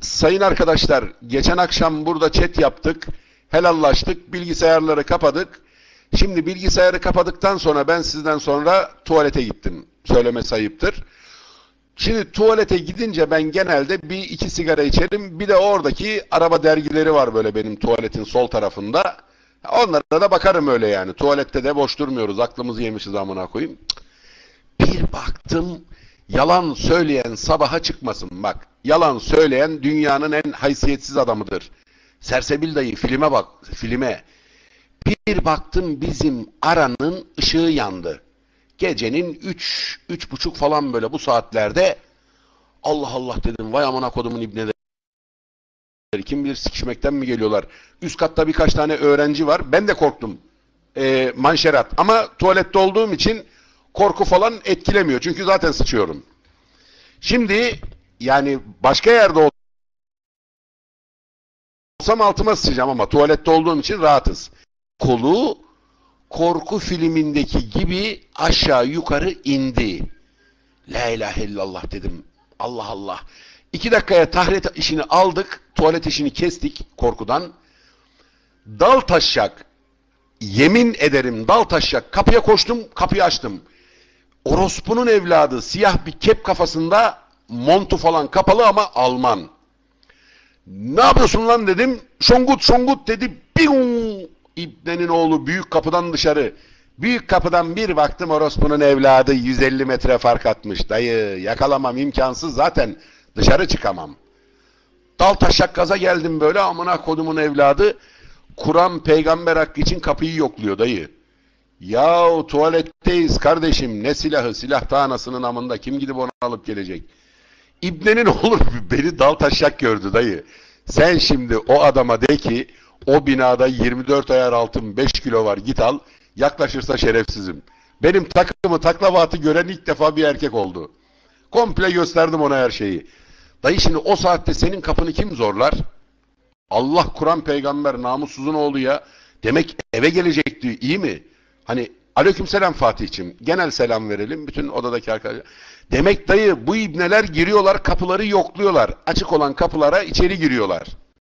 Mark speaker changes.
Speaker 1: sayın arkadaşlar geçen akşam burada chat yaptık. Helallaştık. Bilgisayarları kapadık. Şimdi bilgisayarı kapadıktan sonra ben sizden sonra tuvalete gittim. Söyleme sayıptır. Şimdi tuvalete gidince ben genelde bir iki sigara içerim. Bir de oradaki araba dergileri var böyle benim tuvaletin sol tarafında. Onlara da bakarım öyle yani. Tuvalette de boş durmuyoruz. Aklımızı yemişiz amına koyayım. Bir baktım yalan söyleyen sabaha çıkmasın bak. Yalan söyleyen dünyanın en haysiyetsiz adamıdır. Sersebil dayı filme bak filme. Bir baktım bizim aranın ışığı yandı. Gecenin üç, üç buçuk falan böyle bu saatlerde Allah Allah dedim vay amına kodumun ibneleri. Kim bilir sikişmekten mi geliyorlar. Üst katta birkaç tane öğrenci var. Ben de korktum. Ee, manşerat. Ama tuvalette olduğum için korku falan etkilemiyor. Çünkü zaten sıçıyorum. Şimdi yani başka yerde olsam altıma sıçacağım ama tuvalette olduğum için rahatız. Kolu korku filmindeki gibi aşağı yukarı indi. La ilahe illallah dedim. Allah Allah. İki dakikaya tahret işini aldık. Tuvalet işini kestik korkudan. Dal taşacak. Yemin ederim dal taşacak. Kapıya koştum. Kapıyı açtım. Orospu'nun evladı siyah bir kep kafasında montu falan kapalı ama Alman. Ne yapıyorsun lan dedim. Şongut şongut dedi. Biyum! İbnenin oğlu büyük kapıdan dışarı. Büyük kapıdan bir baktım orospunun evladı 150 metre fark atmış. Dayı yakalamam imkansız zaten dışarı çıkamam. Dal taşak gaza geldim böyle amına kodumun evladı. Kur'an peygamber hakkı için kapıyı yokluyor dayı. Yahu tuvaletteyiz kardeşim ne silahı silah ta anasının amında kim gidip onu alıp gelecek. İbnenin olur beni dal taşak gördü dayı. Sen şimdi o adama de ki o binada 24 ayar altın 5 kilo var git al. Yaklaşırsa şerefsizim. Benim takımı taklavatı gören ilk defa bir erkek oldu. Komple gösterdim ona her şeyi. Dayı şimdi o saatte senin kapını kim zorlar? Allah Kur'an peygamber namussuzun oğlu ya. Demek eve gelecekti iyi mi? Hani aleykümselam Fatih'cim. Genel selam verelim bütün odadaki arkadaşlar. Demek dayı bu ibneler giriyorlar kapıları yokluyorlar. Açık olan kapılara içeri giriyorlar.